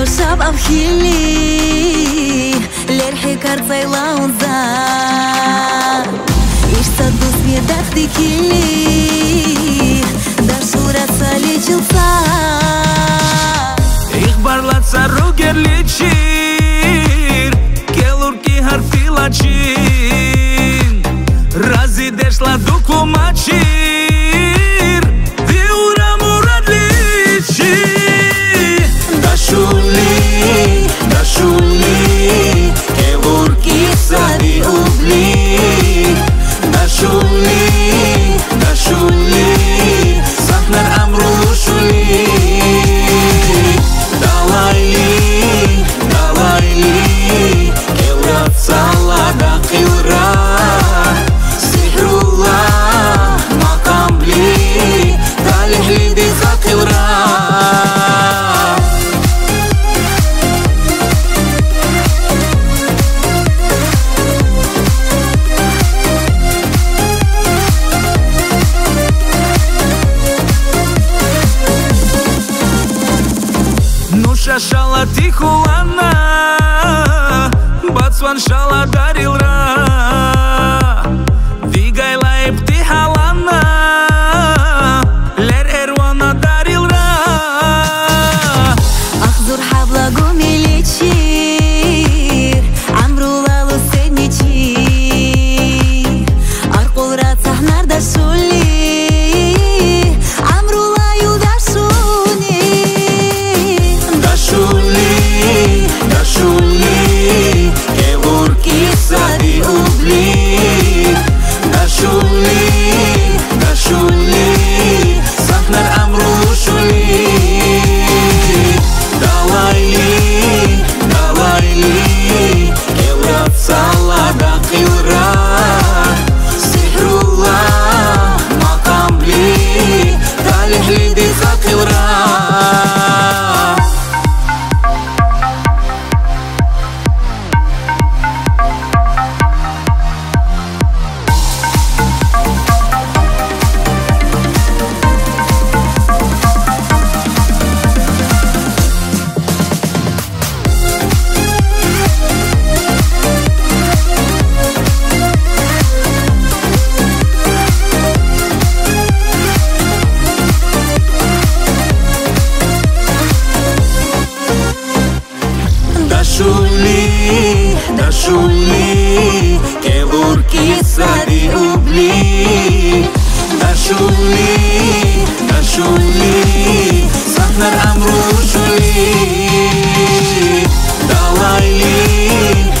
Në shëp am hili Ler hekar zajla unë za. Ishtë të dus mje dhe kili Ну шашала тихулана Бацван шала дарилра Вигайла дашули, келурки сади убли Дашули, дашули, сахнар амрушули Далайли, далайли,